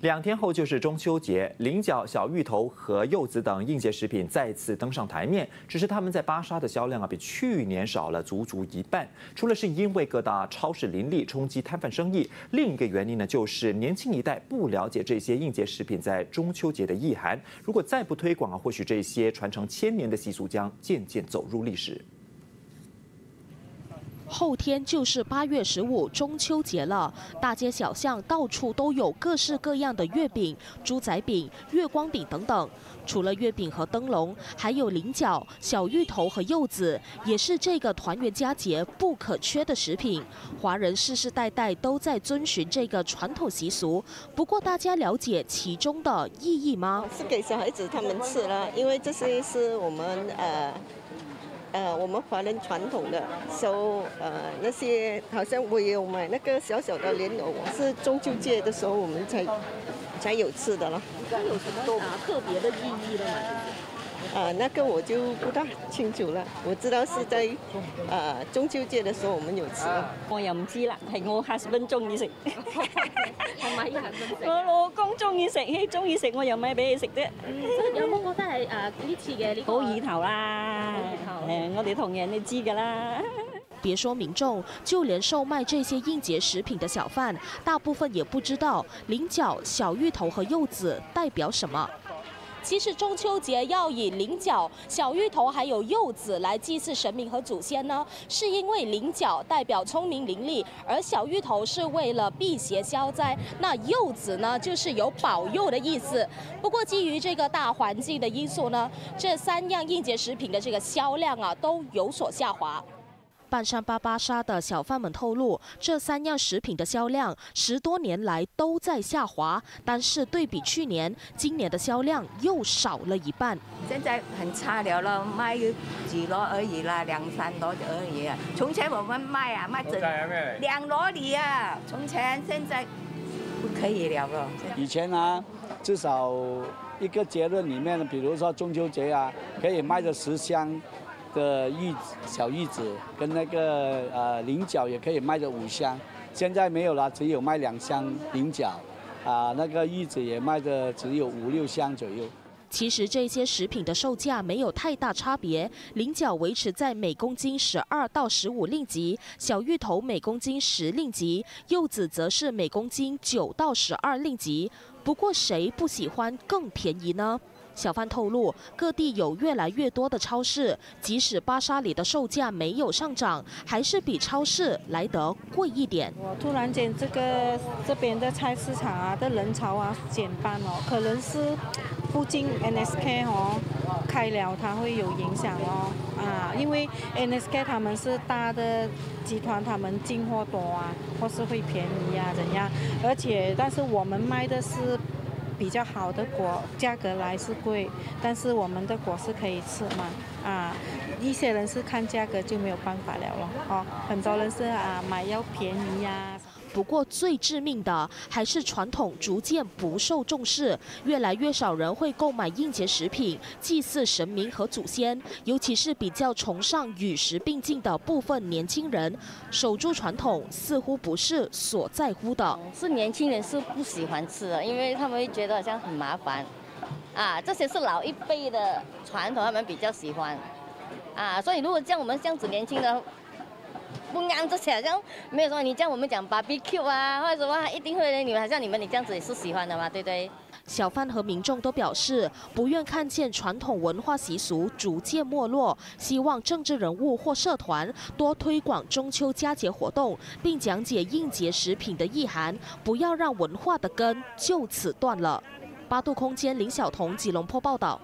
两天后就是中秋节，菱角、小芋头和柚子等应节食品再次登上台面。只是他们在巴沙的销量啊，比去年少了足足一半。除了是因为各大超市林立冲击摊贩生意，另一个原因呢，就是年轻一代不了解这些应节食品在中秋节的意涵。如果再不推广啊，或许这些传承千年的习俗将渐渐走入历史。后天就是八月十五中秋节了，大街小巷到处都有各式各样的月饼、猪仔饼、月光饼等等。除了月饼和灯笼，还有菱角、小芋头和柚子，也是这个团圆佳节不可缺的食品。华人世世代代都在遵循这个传统习俗。不过，大家了解其中的意义吗？是给小孩子他们吃了，因为这些是我们呃。呃，我们华人传统的收呃那些，好像我有买那个小小的莲藕，是中秋节的时候我们才才有吃的了。它有什么啊特别的意义的吗？啊，那个我就不大清楚了。我知道是在啊中秋节的时候我们有吃。我又唔知啦，係我 husband 中意食。係咪？我老公中意食，佢中意食，我又買俾佢食啫。有冇覺得係誒呢次嘅呢好意頭啦？我哋同人你知噶啦。别说民众，就连售卖这些应节食品的小贩，大部分也不知道菱角、小芋头和柚子代表什么。其实中秋节要以菱角、小芋头还有柚子来祭祀神明和祖先呢，是因为菱角代表聪明伶俐，而小芋头是为了辟邪消灾，那柚子呢就是有保佑的意思。不过基于这个大环境的因素呢，这三样应节食品的这个销量啊都有所下滑。半山巴巴沙的小贩们透露，这三样食品的销量十多年来都在下滑，但是对比去年，今年的销量又少了一半。现在很差了了，卖几箩而已啦，两三箩而已啊。从前我们卖啊，卖整两箩里啊，从前现在不可以了了。以前啊，至少一个节日里面，比如说中秋节啊，可以卖个十箱。的玉小玉子跟那个呃菱角也可以卖的五箱，现在没有了，只有卖两箱菱角，啊那个玉子也卖的只有五六箱左右。其实这些食品的售价没有太大差别，菱角维持在每公斤十二到十五令吉，小芋头每公斤十令吉，柚子则是每公斤九到十二令吉。不过谁不喜欢更便宜呢？小贩透露，各地有越来越多的超市，即使巴沙里的售价没有上涨，还是比超市来得贵一点。我突然间这个这边的菜市场啊的人潮啊减半哦，可能是附近 NSK 哦开了，它会有影响哦啊，因为 NSK 他们是大的集团，他们进货多啊，或是会便宜啊怎样？而且，但是我们卖的是。比较好的果，价格来是贵，但是我们的果是可以吃嘛，啊，一些人是看价格就没有办法了了，哦，很多人是啊买要便宜呀。不过最致命的还是传统逐渐不受重视，越来越少人会购买应节食品祭祀神明和祖先，尤其是比较崇尚与时并进的部分年轻人，守住传统似乎不是所在乎的。是年轻人是不喜欢吃的，因为他们会觉得好像很麻烦，啊，这些是老一辈的传统，他们比较喜欢，啊，所以如果像我们这样子年轻的。不安这些好像没有说你叫我们讲 BBQ 啊，或者什么，一定会你们好像你们你这样子也是喜欢的嘛，对不对？小贩和民众都表示不愿看见传统文化习俗逐渐没落，希望政治人物或社团多推广中秋佳节活动，并讲解应节食品的意涵，不要让文化的根就此断了。八度空间林晓彤、吉隆坡报道。